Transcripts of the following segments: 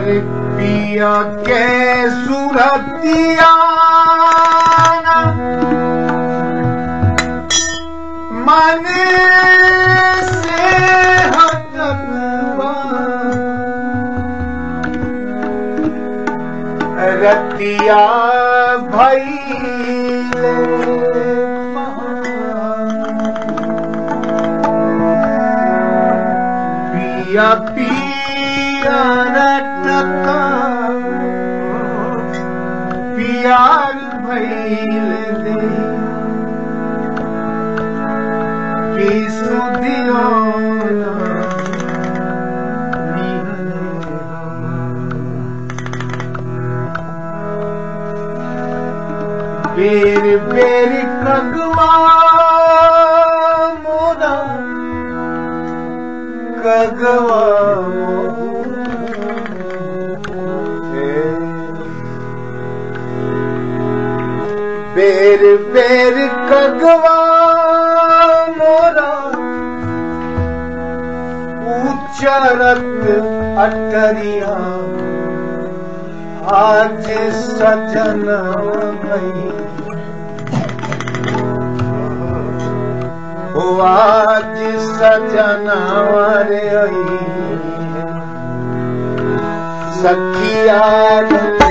अरे पिया के सुरतिया मन से रतिया भैले पिया रटका पियार भैल दे कि सुधियो बेर बेर कगवा मोरा कगवा बेर बेर कगवा मोरा। उच्चरत अटरिया। आज सजन भई। ओ आज सजन सजन सखिया गोरी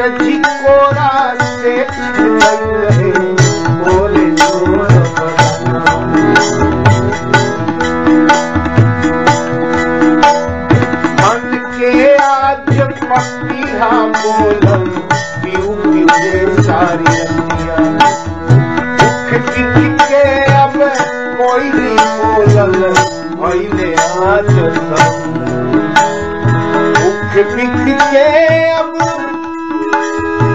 मस्त जी कोरा से रहे, बोले मन के आज पक्की हाँ बोलम, पीऊ पीछे सारी के अब कोई नहीं बोलल भैले आज सब के अब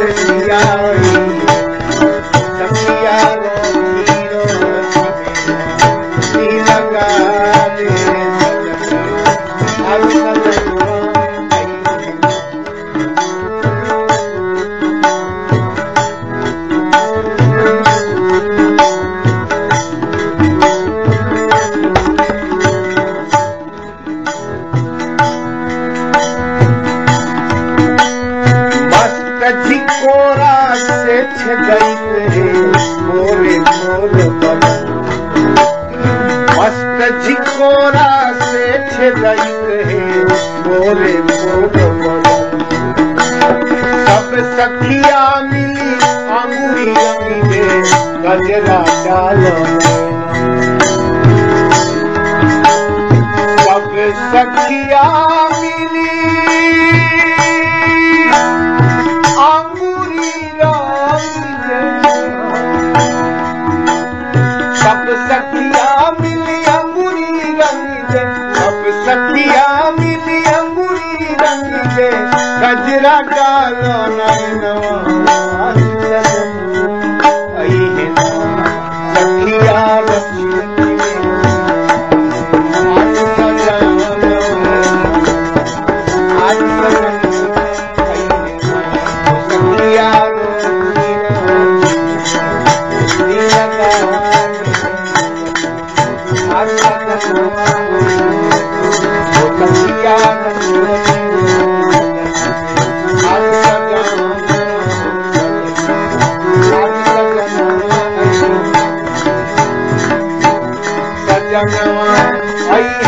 Priya झिकोरा से छे बोले सब सखिया मिली अंगुरी अंगी गजरा डाल। सखिया अब सखिया मिली अंगुरी रंग के। गजरा का लोना नवा